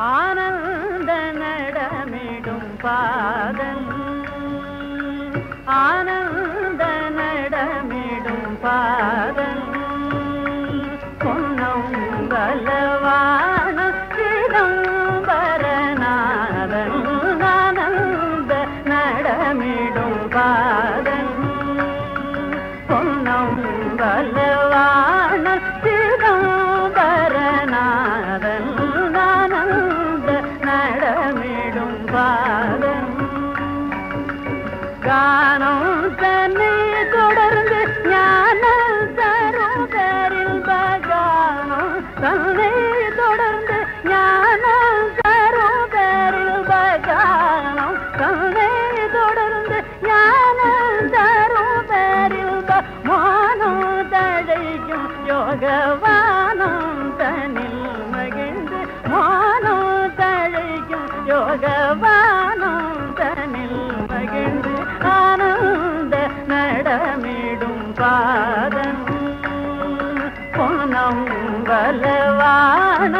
ஆனந்த நடமிடும் பாதம். ஆனந்த நடமிடும் பாதம். பொன்னம் പാദം ഗാനം തന്നെ തുടർന്ന് ഞാൻ തരുതരിൽ ഗാനം തന്നെ തുടർന്ന് ഞാൻ തരുതരിൽ ഗാനം തന്നെ തുടർന്ന് ഞാൻ തരുതരിൽ മോനോ തഴയ്ക്കും യോഗവ நடமிடும் பாதம் பொன்னம் பலவான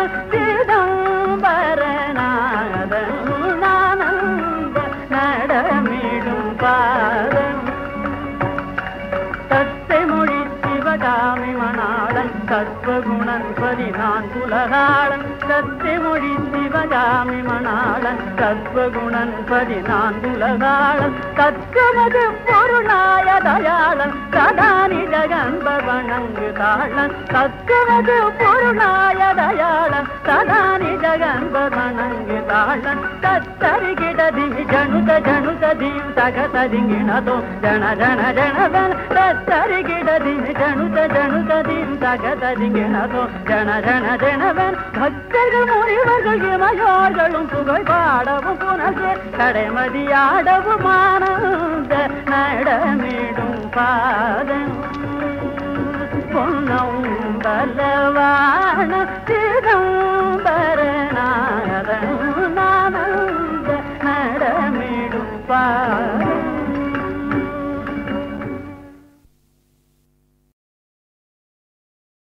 மணாளன் பதினான் புலகாளன் சத்தி மொழி சிவகாமி மணாளன். தத்துவகுணன் பதினான் புலகாளன் தத்துவது பொருளாய தயாளன் சதானி ஜகன்பவனங்கு தாளன் தத்துவது பொருளாய தயாளன் சதானி ஜகன்பவனங்கு தாளன் தத்தரிகிடதி ஜனுத ஜனுத தீம் தகதரிங்கிணதோ ஜன ஜன ஜனதன் தத்தரிகிடதி ஜனுத ஜனுத தீம் தகதரிங்கிணதோ ஜன ஜன ஜனவன் பக்தர்கள் முனிவர்கள் இமையோர்களும் புகழ் பாடவும் புனர்ந்து கடைமதியாடவும் ஆனந்த நடமிடும் பாதம் பொன்னம் பலவான சிதம்பரநாதன்